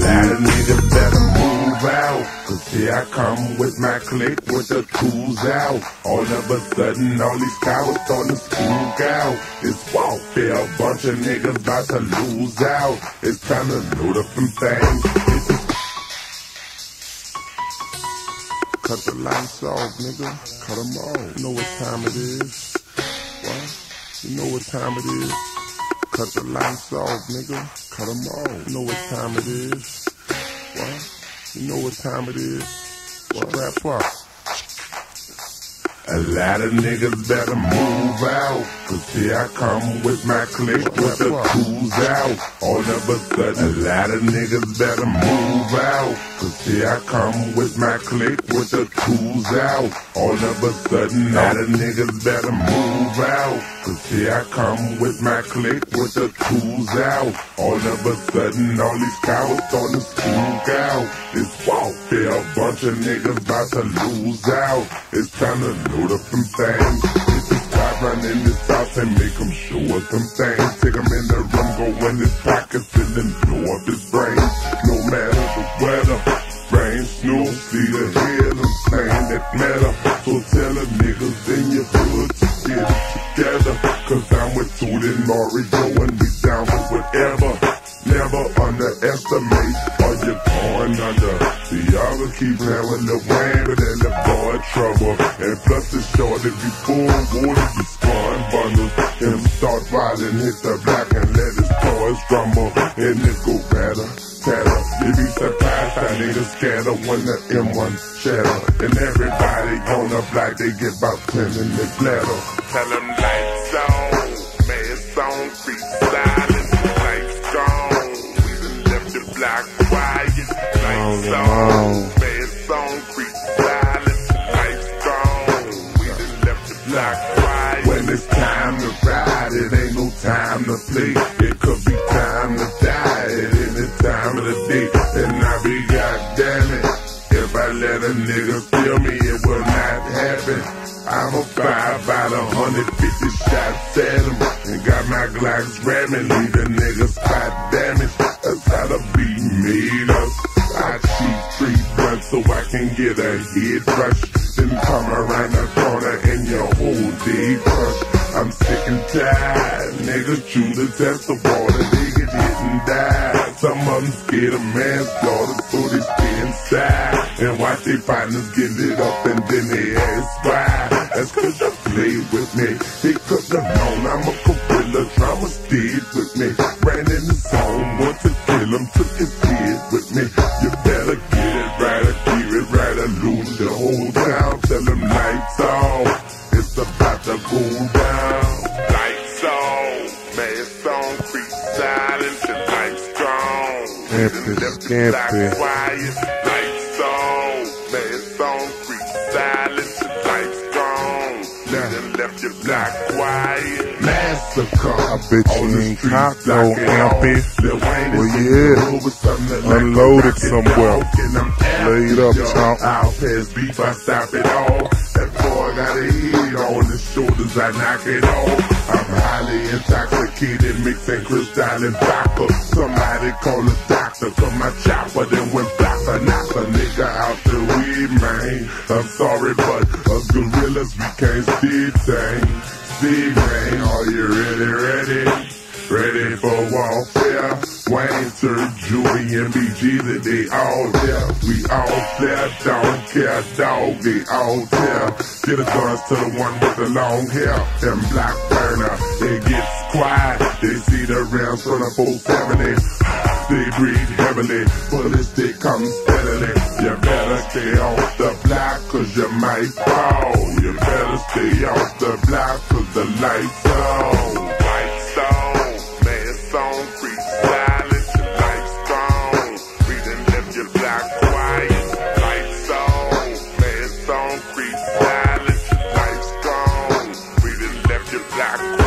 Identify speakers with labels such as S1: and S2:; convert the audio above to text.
S1: lot of niggas better move out. Cause here I come with my clique with the tools out. All of a sudden, all these cowards starting to spook out. It's warfare, a bunch of niggas about to lose out. It's time to load up some things. Cut the lights off, nigga. Cut them off. You know what time it is. What? You know what time it is. Cut the lights off, nigga. Cut them off. You know what time it is. What? You know what time it is. What? Wrap up. A lot of niggas better move out. Cause here I come with my clique with the tools out. All of a sudden, a lot of niggas better move out. Cause here I come with my clique with the tools out. All of a sudden, all the niggas better move out. Cause here I come with my clique with the tools out. All of a sudden, all these cowards starting to spook out. It's warfare, a bunch of niggas about to lose out. It's time to load up some things. Get this top run in this house and make him show us some things. Take him in the room, go in his pockets and then blow up his brain. Matter. So tell the niggas in your hood to get it together. Cause I'm with Toot and Mario and we down for whatever. Never underestimate or you're going under. The other keep with the Wayne, but then the boy trouble. And plus the short, if you pull water, you spawn bundles. Him start riding, hit the black and let his toys rumble. And it go better, tatter. You be surprised how niggas scatter when the M1 shatter. And everybody on the block, they get about 10 in the bladder. Tell them lights on, man, it's on, free silence, lights gone. We done left the block quiet, lights on, man, it's on, free silence, lights gone. We done left the block quiet. When it's time to ride, it ain't no time to play. Let a nigga feel me, it will not happen. I'm a about a hundred fifty shots at him. And got my Glocks ramming, leave the nigga spot damage. That's how the beat made us. I cheat three blunts so I can get a head rush. Then come around the corner and your whole day crush. I'm sick and tired. Niggas chew the test of water, they get hit and die. Of them scared of manslaughter, so inside. And watch their partners get lit up and then they ask why. That's cause you play with me. They couldn't have known I'm a gorilla. Drama stayed with me. Ran in the zone, want to kill him, took his kid with me. You better get it right or keep it right or lose the whole town. Tell them lights off. It's about to go gone.
S2: Scampy,
S1: Left the block
S2: scampy.
S1: quiet. Lights on. Man, it's on silence and lights gone. Then left your block quiet. Massacre.
S2: I bet you ain't caught no ampy.
S1: off. Lil Wayne
S2: Well, yeah.
S1: the road with something that like
S2: Unloaded somewhere.
S1: dog, and I'm
S2: Laid up, chomp.
S1: I'll pass beef, I stop it all. That boy got a head on his shoulders, I knock it off. I'm highly intoxicated, mixing crystal and vodka. Somebody call a doctor, cause my chopper then went black. I knock a nigga out the weed, man. I'm sorry, but us gorillas, we can't see things. See, man, are you ready, ready? Ready for warfare. Wayne, Sir, Julie, and BG, that they all there. We all there, don't care, dog, they all there. Get a guns to the one with the long hair. Them black burner, it gets quiet. They see the rounds from the full family. They breathe heavily, bullets they come steadily. You better stay off the block, cause you might fall. You better stay off the block, cause the lights black